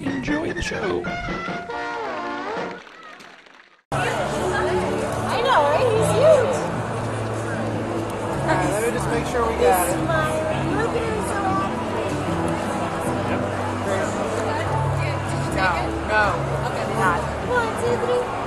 enjoy the show. I know, right? He's huge. Alright, let me just make sure we got it. Smiling. Look at him so happy. One, two, three.